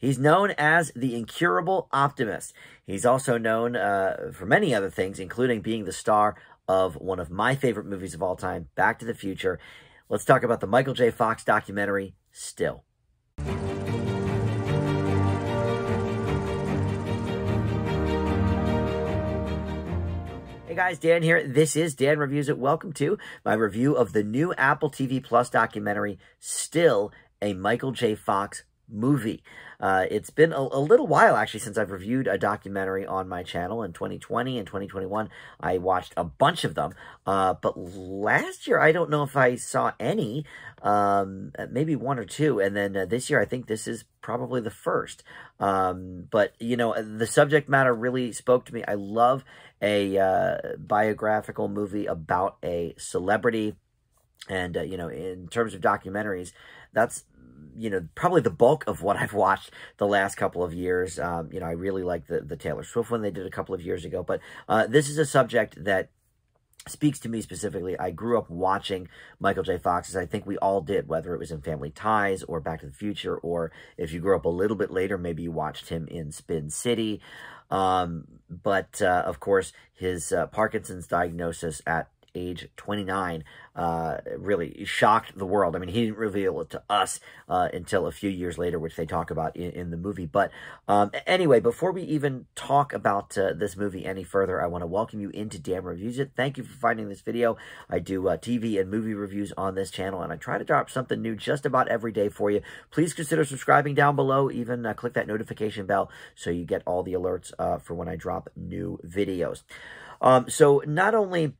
He's known as the incurable optimist. He's also known uh, for many other things, including being the star of one of my favorite movies of all time, Back to the Future. Let's talk about the Michael J. Fox documentary, Still. Hey guys, Dan here. This is Dan Reviews It. Welcome to my review of the new Apple TV Plus documentary, Still, a Michael J. Fox movie. Uh, it's been a, a, little while, actually, since I've reviewed a documentary on my channel. In 2020 and 2021, I watched a bunch of them. Uh, but last year, I don't know if I saw any, um, maybe one or two. And then uh, this year, I think this is probably the first. Um, but, you know, the subject matter really spoke to me. I love a uh, biographical movie about a celebrity. And, uh, you know, in terms of documentaries, that's, you know, probably the bulk of what I've watched the last couple of years. Um, you know, I really like the, the Taylor Swift one they did a couple of years ago. But uh, this is a subject that speaks to me specifically. I grew up watching Michael J. Fox, as I think we all did, whether it was in Family Ties or Back to the Future, or if you grew up a little bit later, maybe you watched him in Spin City. Um, but, uh, of course, his uh, Parkinson's diagnosis at age 29, uh, really shocked the world. I mean, he didn't reveal it to us uh, until a few years later, which they talk about in, in the movie. But um, anyway, before we even talk about uh, this movie any further, I want to welcome you into Dan Reviews It. Thank you for finding this video. I do uh, TV and movie reviews on this channel, and I try to drop something new just about every day for you. Please consider subscribing down below. Even uh, click that notification bell so you get all the alerts uh, for when I drop new videos. Um, so not only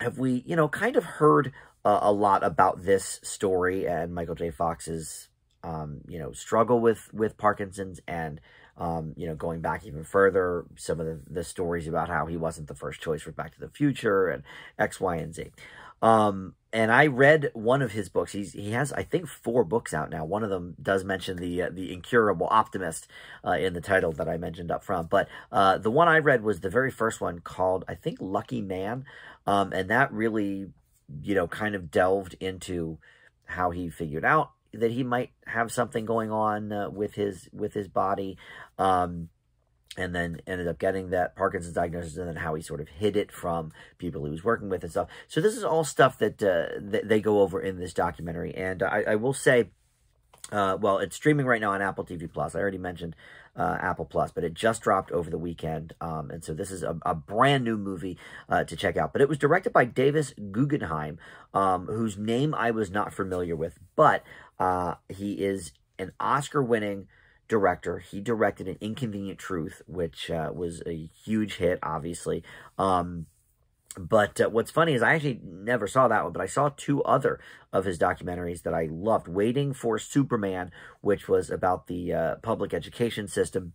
have we, you know, kind of heard uh, a lot about this story and Michael J. Fox's, um, you know, struggle with, with Parkinson's and, um, you know, going back even further, some of the, the stories about how he wasn't the first choice for Back to the Future and X, Y, and Z. Um, and I read one of his books. He's he has I think four books out now. One of them does mention the uh, the incurable optimist uh, in the title that I mentioned up front. But uh, the one I read was the very first one called I think Lucky Man, um, and that really you know kind of delved into how he figured out that he might have something going on uh, with his with his body. Um, and then ended up getting that Parkinson's diagnosis and then how he sort of hid it from people he was working with and stuff. So this is all stuff that, uh, they go over in this documentary. And I, I will say, uh, well, it's streaming right now on Apple TV Plus. I already mentioned uh, Apple Plus, but it just dropped over the weekend. Um, and so this is a, a brand new movie uh, to check out. But it was directed by Davis Guggenheim, um, whose name I was not familiar with, but uh, he is an Oscar-winning director. He directed An Inconvenient Truth, which uh, was a huge hit, obviously. Um, but uh, what's funny is I actually never saw that one, but I saw two other of his documentaries that I loved. Waiting for Superman, which was about the uh, public education system.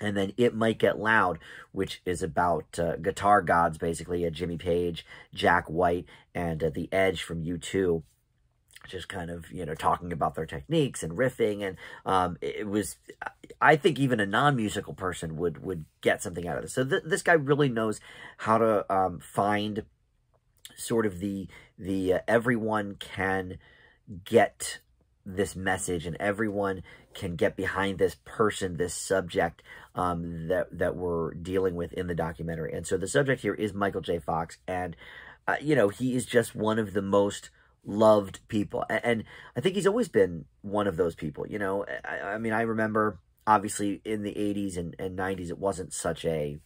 And then It Might Get Loud, which is about uh, guitar gods, basically, uh, Jimmy Page, Jack White, and uh, The Edge from U2 just kind of, you know, talking about their techniques and riffing. And um, it was, I think even a non-musical person would, would get something out of this. So th this guy really knows how to um, find sort of the, the uh, everyone can get this message and everyone can get behind this person, this subject um, that, that we're dealing with in the documentary. And so the subject here is Michael J. Fox. And, uh, you know, he is just one of the most loved people. And I think he's always been one of those people, you know. I, I mean, I remember, obviously, in the 80s and, and 90s, it wasn't such a,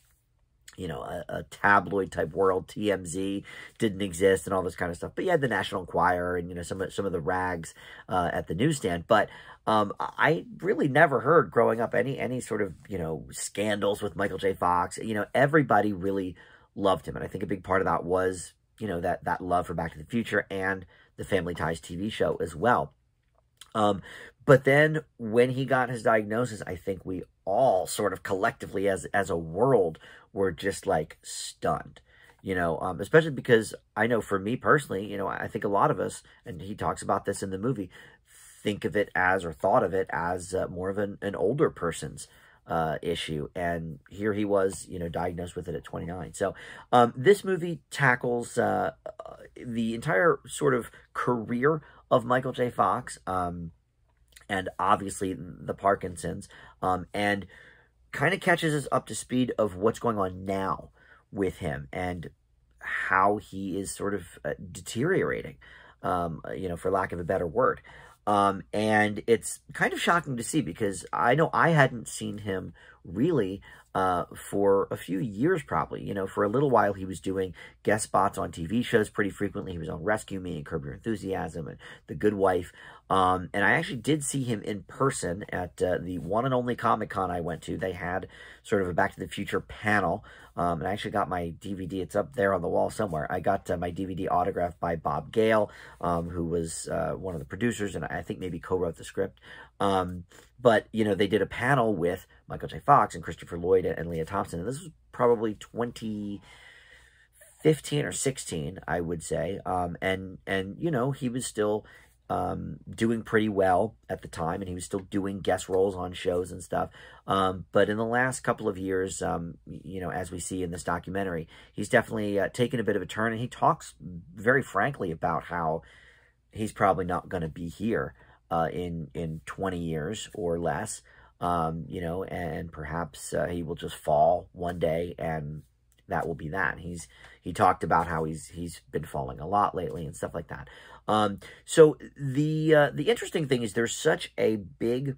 you know, a, a, tabloid type world. TMZ didn't exist and all this kind of stuff. But you had the National Enquirer and, you know, some of, some of the rags uh, at the newsstand. But um, I really never heard growing up any, any sort of, you know, scandals with Michael J. Fox. You know, everybody really loved him. And I think a big part of that was, you know, that, that love for Back to the Future and the Family Ties TV show as well. Um, but then when he got his diagnosis, I think we all sort of collectively as, as a world were just like stunned, you know, um, especially because I know for me personally, you know, I think a lot of us, and he talks about this in the movie, think of it as or thought of it as uh, more of an, an older person's uh, issue. And here he was, you know, diagnosed with it at 29. So um, this movie tackles uh, the entire sort of career of Michael J. Fox. Um, and obviously the Parkinson's, um, and kind of catches us up to speed of what's going on now with him and how he is sort of uh, deteriorating, um, you know, for lack of a better word. Um, and it's kind of shocking to see because I know I hadn't seen him really uh, for a few years probably. You know, for a little while he was doing guest spots on TV shows pretty frequently. He was on Rescue Me and Curb Your Enthusiasm and The Good Wife. Um, and I actually did see him in person at uh, the one and only Comic Con I went to. They had sort of a Back to the Future panel. Um, and I actually got my DVD. It's up there on the wall somewhere. I got uh, my DVD autographed by Bob Gale, um, who was uh, one of the producers and I think maybe co-wrote the script. Um, but, you know, they did a panel with Michael J. Fox and Christopher Lloyd and, Lea Thompson. And this was probably 2015 or 16, I would say. Um, and, and, you know, he was still um, doing pretty well at the time, and he was still doing guest roles on shows and stuff. Um, but in the last couple of years, um, you know, as we see in this documentary, he's definitely uh, taken a bit of a turn, and he talks very frankly about how he's probably not going to be here uh, in in 20 years or less. Um, you know, and perhaps uh, he will just fall one day and that will be that. He's he talked about how he's he's been falling a lot lately and stuff like that. Um, so the uh, the interesting thing is there's such a big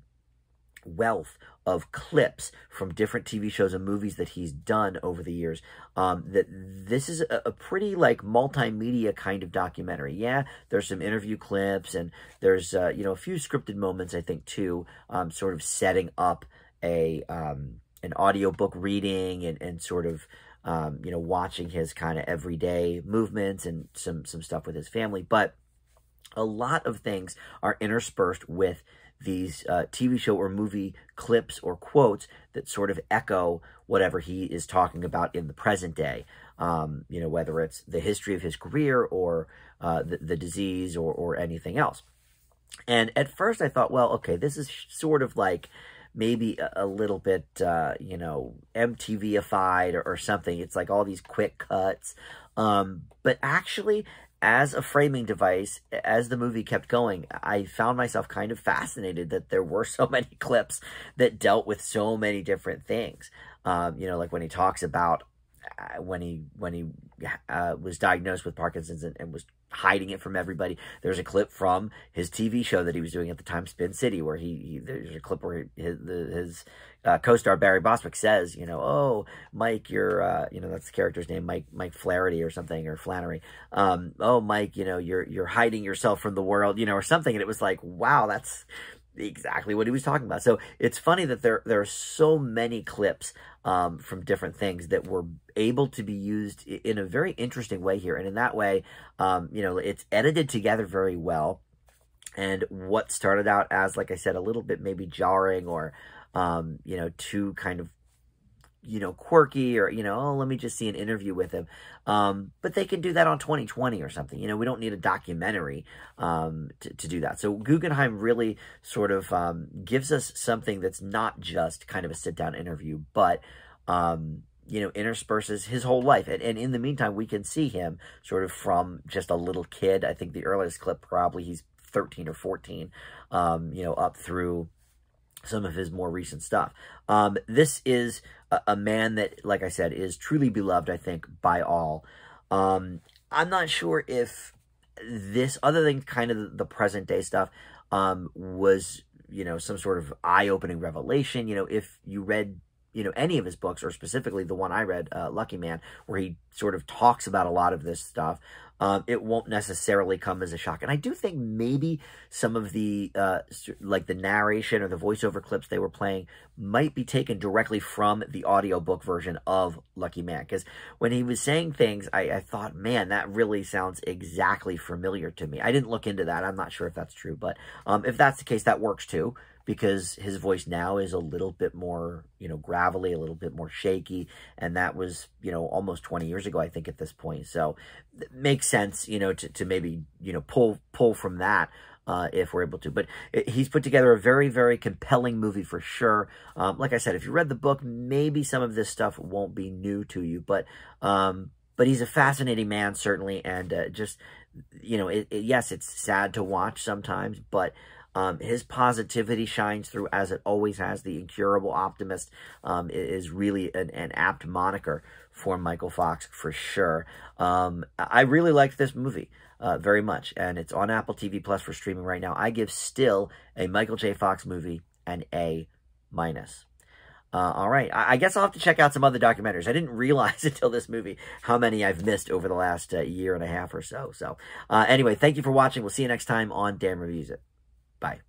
wealth of clips from different TV shows and movies that he's done over the years. Um, that this is a, a, pretty like multimedia kind of documentary. Yeah, there's some interview clips and there's uh, you know a few scripted moments I think too, um, sort of setting up a um, an audiobook reading and, and sort of um, you know watching his kind of everyday movements and some some stuff with his family, but a lot of things are interspersed with these uh, TV show or movie clips or quotes that sort of echo whatever he is talking about in the present day. Um, you know, whether it's the history of his career or uh, the, the disease or, or anything else. And at first I thought, well, okay, this is sort of like maybe a, a little bit, uh, you know, MTVified or, or, something. It's like all these quick cuts. Um, but actually, as a framing device, as the movie kept going, I found myself kind of fascinated that there were so many clips that dealt with so many different things. Um, you know, like when he talks about when he when he uh, was diagnosed with Parkinson's and, and, was hiding it from everybody. There's a clip from his TV show that he was doing at the time, Spin City, where he, he there's a clip where his, his uh, co-star Barry Bostwick says, you know, oh, Mike, you're, uh, you know, that's the character's name, Mike, Mike Flaherty or something, or Flannery. Um, oh, Mike, you know, you're, you're hiding yourself from the world, you know, or something. And it was like, wow, that's exactly what he was talking about. So it's funny that there, there are so many clips, um, from different things that were able to be used in a very interesting way here. And in that way, um, you know, it's edited together very well. And what started out as, like I said, a little bit maybe jarring or, um, you know, too kind of, you know, quirky or, you know, oh, let me just see an interview with him. Um, but they can do that on 2020 or something. You know, we don't need a documentary um, to, to do that. So Guggenheim really sort of um, gives us something that's not just kind of a sit-down interview, but, um, you know, intersperses his whole life. And, and in the meantime, we can see him sort of from just a little kid. I think the earliest clip, probably he's 13 or 14, um, you know, up through some of his more recent stuff. Um, this is a, a, man that, like I said, is truly beloved, I think, by all. Um, I'm not sure if this, other than kind of the present day stuff, um, was, you know, some sort of eye-opening revelation. You know, if you read you know, any of his books, or specifically the one I read, uh, Lucky Man, where he sort of talks about a lot of this stuff um, it won't necessarily come as a shock. And I do think maybe some of the, uh, like the narration or the voiceover clips they were playing might be taken directly from the audiobook version of Lucky Man. Because when he was saying things, I, I thought, man, that really sounds exactly familiar to me. I didn't look into that. I'm not sure if that's true. But um, if that's the case, that works too because his voice now is a little bit more, you know, gravelly, a little bit more shaky. And that was, you know, almost 20 years ago, I think, at this point. So it makes sense, you know, to, to maybe, you know, pull, pull from that. Uh, if we're able to. But it, he's put together a very, very compelling movie for sure. Um, like I said, if you read the book, maybe some of this stuff won't be new to you. But um, but he's a fascinating man, certainly. And uh, just, you know, it, it, yes, it's sad to watch sometimes, but Um, his positivity shines through as it always has. The incurable optimist um, is really an, an, apt moniker for Michael Fox for sure. Um, I really liked this movie. Uh, very much, and it's on Apple TV Plus for streaming right now. I give still a Michael J. Fox movie an A minus. Uh, all right. I, guess I'll have to check out some other documentaries. I didn't realize until this movie how many I've missed over the last uh, year and a half or so. So, uh, anyway, thank you for watching. We'll see you next time on Dan Reviews It. Bye.